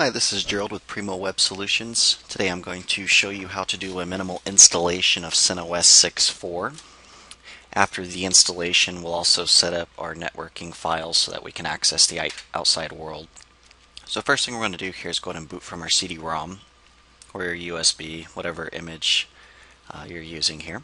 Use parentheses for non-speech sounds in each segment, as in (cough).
Hi, this is Gerald with Primo Web Solutions. Today I'm going to show you how to do a minimal installation of CentOS 6.4. After the installation, we'll also set up our networking files so that we can access the outside world. So first thing we're going to do here is go ahead and boot from our CD-ROM or your USB, whatever image uh, you're using here.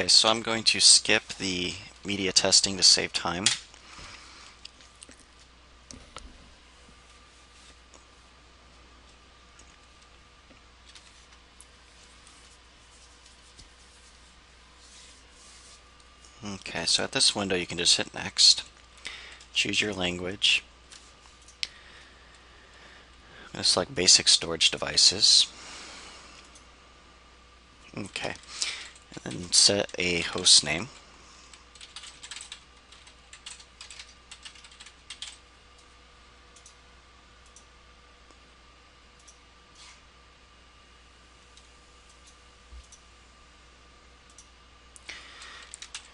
Okay, so I'm going to skip the media testing to save time. Okay, so at this window you can just hit next, choose your language, I'm going to select basic storage devices. Okay, and then set a host name.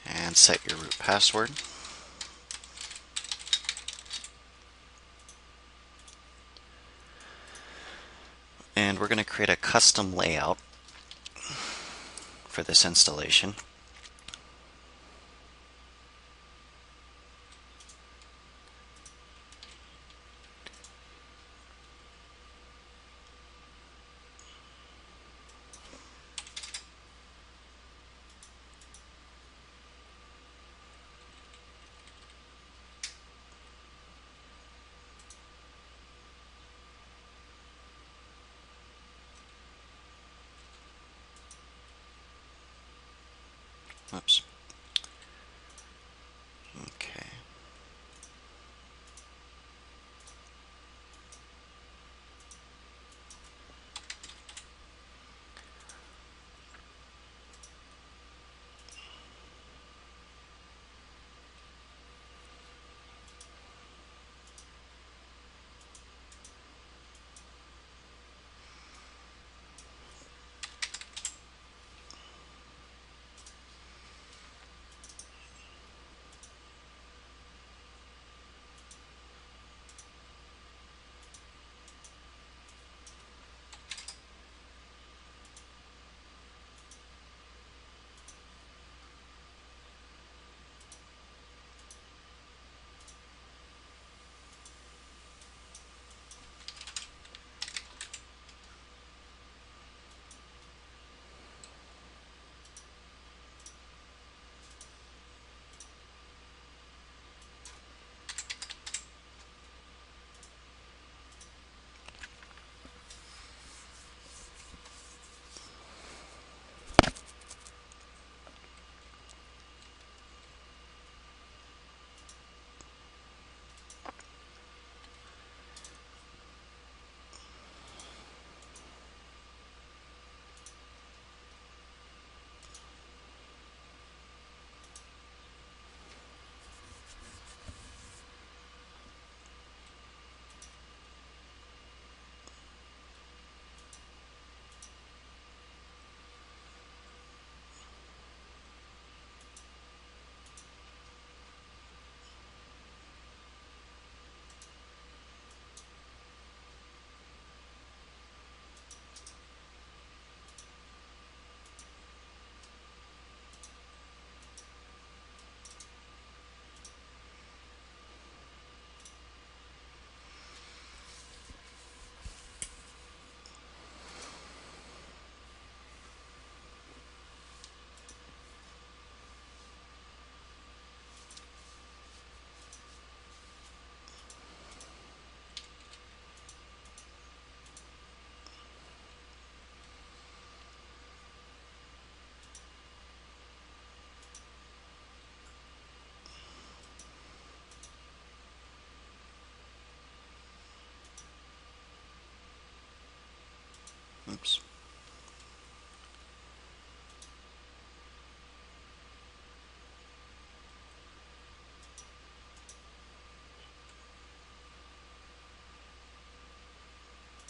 And set your root password. And we're going to create a custom layout for this installation.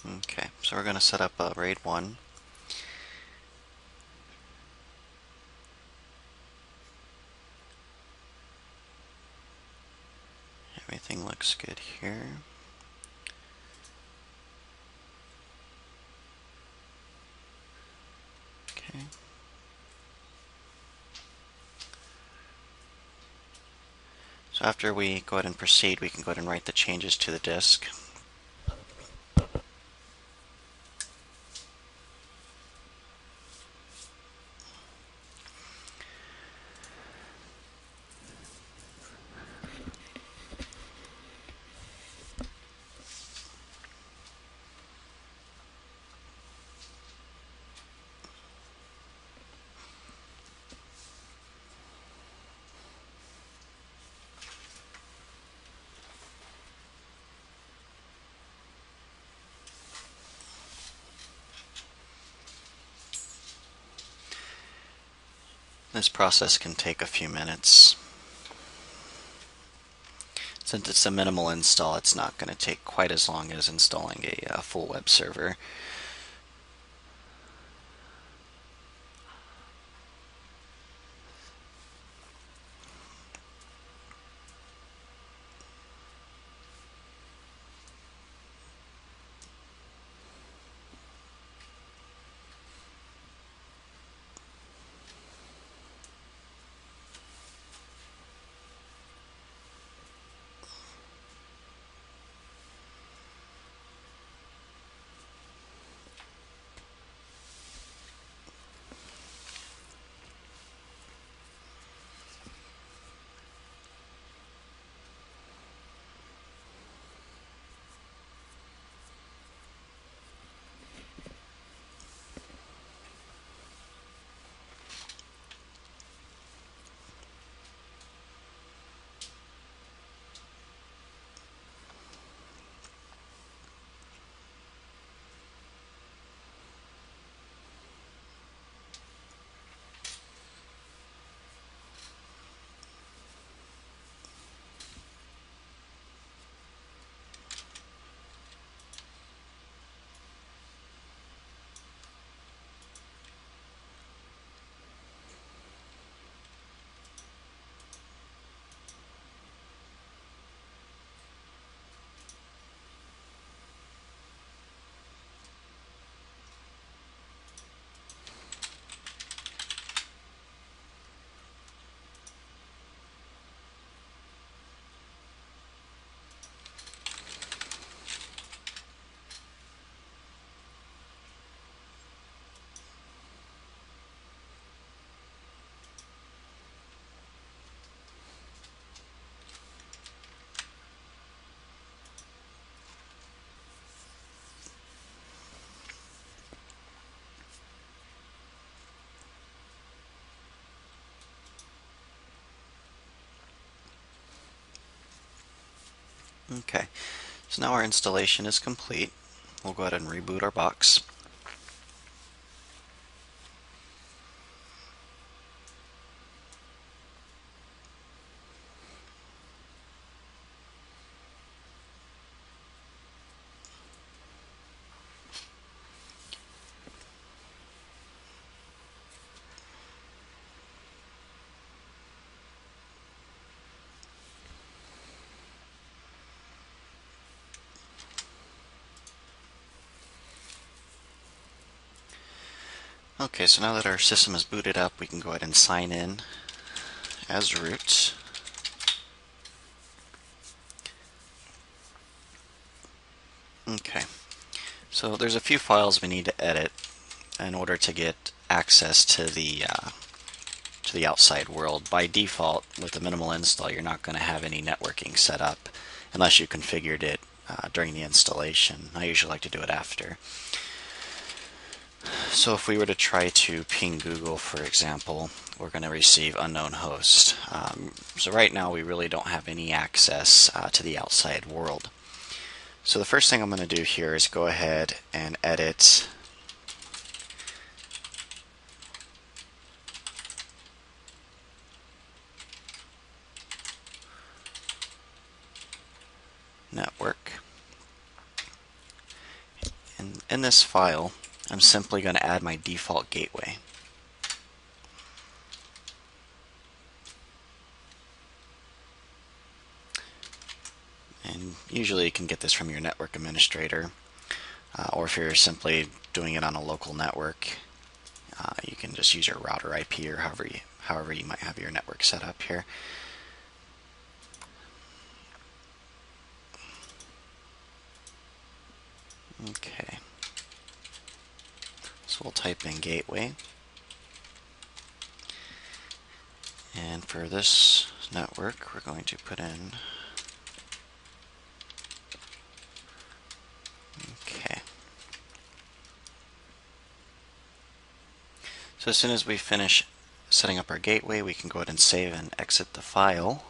Okay, so we're going to set up a RAID 1. Everything looks good here. Okay. So after we go ahead and proceed, we can go ahead and write the changes to the disk. This process can take a few minutes. Since it's a minimal install, it's not going to take quite as long as installing a, a full web server. Okay, so now our installation is complete. We'll go ahead and reboot our box. Okay, so now that our system is booted up, we can go ahead and sign in as root. Okay, so there's a few files we need to edit in order to get access to the uh, to the outside world. By default, with the minimal install, you're not going to have any networking set up unless you configured it uh, during the installation. I usually like to do it after. So if we were to try to ping Google, for example, we're going to receive unknown host. Um, so right now we really don't have any access uh, to the outside world. So the first thing I'm going to do here is go ahead and edit network. And in this file, I'm simply going to add my default gateway. And usually you can get this from your network administrator, uh, or if you're simply doing it on a local network, uh, you can just use your router IP or however you, however you might have your network set up here. Okay. So we'll type in gateway. And for this network, we're going to put in Okay. So as soon as we finish setting up our gateway, we can go ahead and save and exit the file.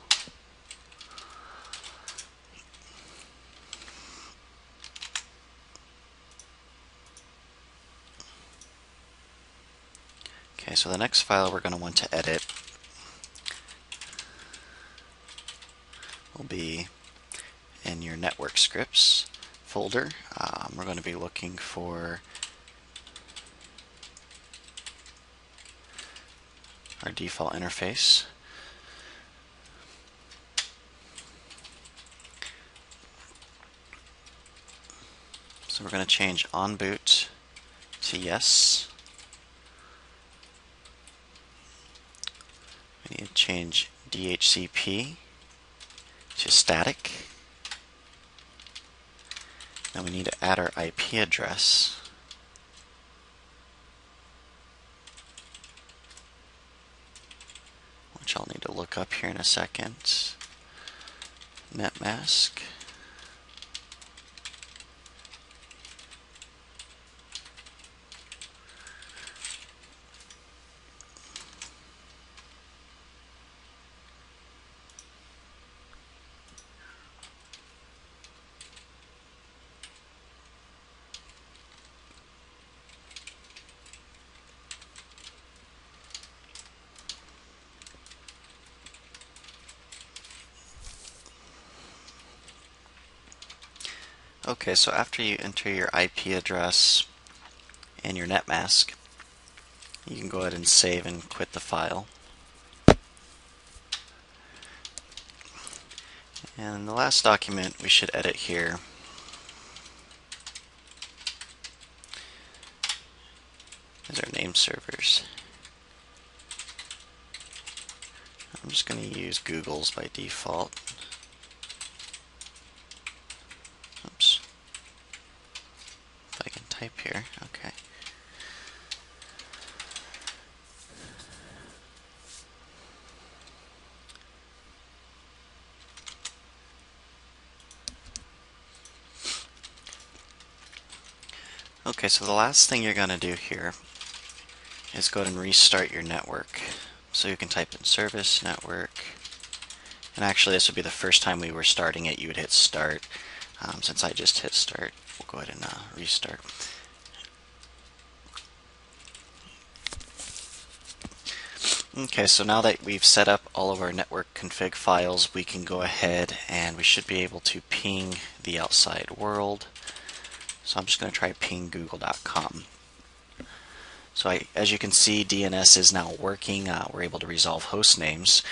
Okay, so the next file we're going to want to edit will be in your network scripts folder. Um, we're going to be looking for our default interface. So we're going to change on boot to yes. We need to change DHCP to static. Now we need to add our IP address. Which I'll need to look up here in a second. NetMask. Okay, so after you enter your IP address and your netmask, you can go ahead and save and quit the file. And the last document we should edit here is our name servers. I'm just going to use Google's by default. type here. Okay. Okay, so the last thing you're going to do here is go ahead and restart your network. So you can type in service network. And actually this would be the first time we were starting it, you would hit start. Um, since I just hit start, we'll go ahead and uh, restart. Okay, so now that we've set up all of our network config files, we can go ahead and we should be able to ping the outside world. So I'm just going to try ping google.com. So I, as you can see, DNS is now working. Uh, we're able to resolve host names.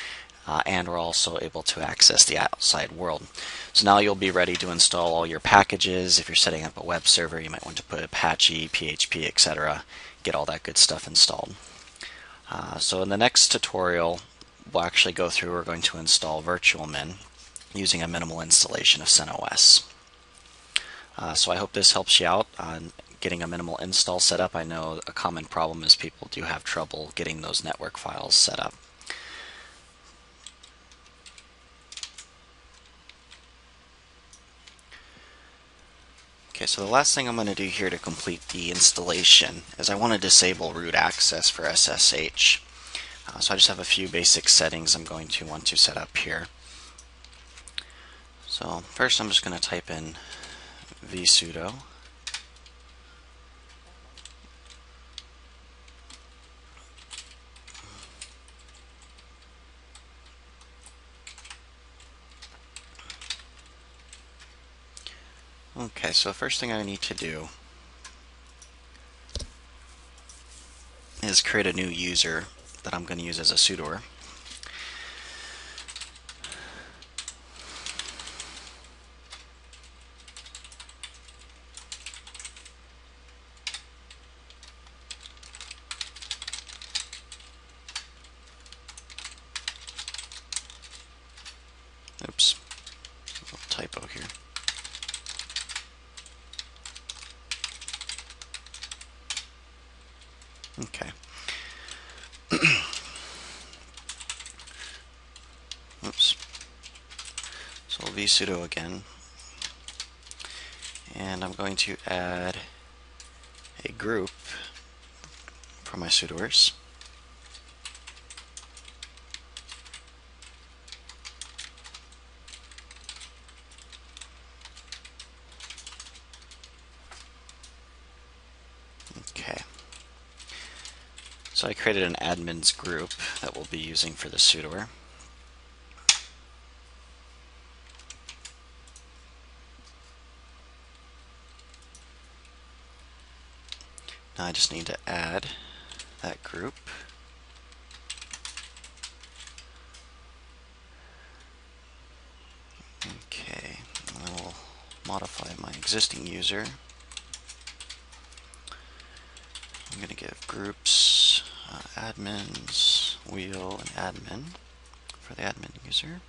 Uh, and we're also able to access the outside world. So now you'll be ready to install all your packages. If you're setting up a web server, you might want to put Apache, PHP, etc. Get all that good stuff installed. Uh, so in the next tutorial, we'll actually go through, we're going to install virtualmin using a minimal installation of CentOS. Uh, so I hope this helps you out on getting a minimal install set up. I know a common problem is people do have trouble getting those network files set up. Okay, so the last thing I'm going to do here to complete the installation is I want to disable root access for SSH. Uh, so I just have a few basic settings I'm going to want to set up here. So first I'm just going to type in visudo Okay, so the first thing I need to do is create a new user that I'm going to use as a sudoer. Okay. Oops. So we'll visudo again. And I'm going to add a group for my sudoers. Okay. So I created an admins group that we'll be using for the sudoer. Now I just need to add that group. Okay, I will modify my existing user. I'm going to give groups, uh, admins, wheel, and admin for the admin user.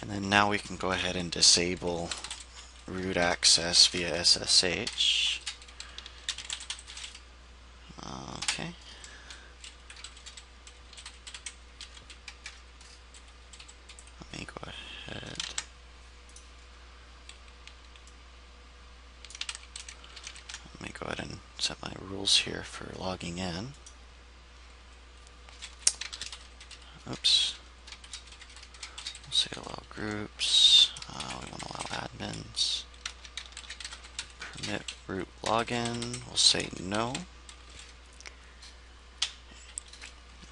And then now we can go ahead and disable root access via SSH. Okay. Let me go ahead. Let me go ahead and set my rules here for logging in. Oops. We'll say allow groups. Uh, we want to allow admins. Permit root login. We'll say no.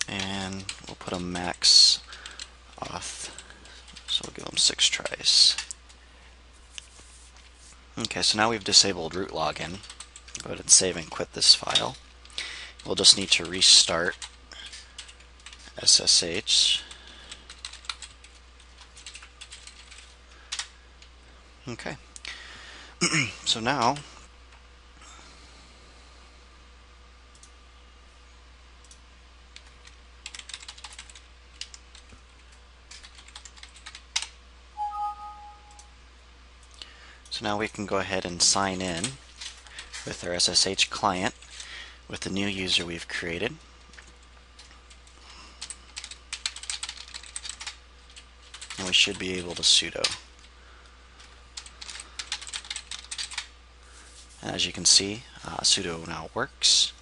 And we'll put a max auth. So we'll give them six tries. Okay, so now we've disabled root login. Go ahead and save and quit this file. We'll just need to restart SSH. Okay. (clears throat) so now So now we can go ahead and sign in with our SSH client with the new user we've created. And we should be able to sudo. As you can see, uh, sudo now works.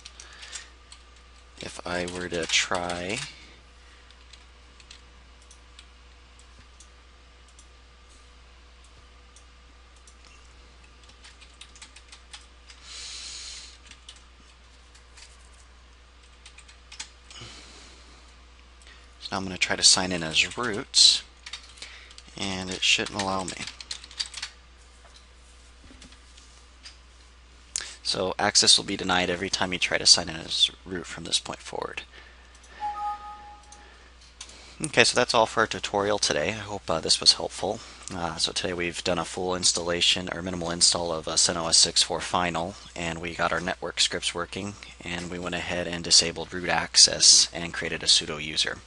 If I were to try So now I'm going to try to sign in as root, and it shouldn't allow me. So access will be denied every time you try to sign in as root from this point forward. Okay, so that's all for our tutorial today. I hope uh, this was helpful. Uh, so today we've done a full installation or minimal install of uh, CentOS 6.4 Final, and we got our network scripts working, and we went ahead and disabled root access and created a sudo user.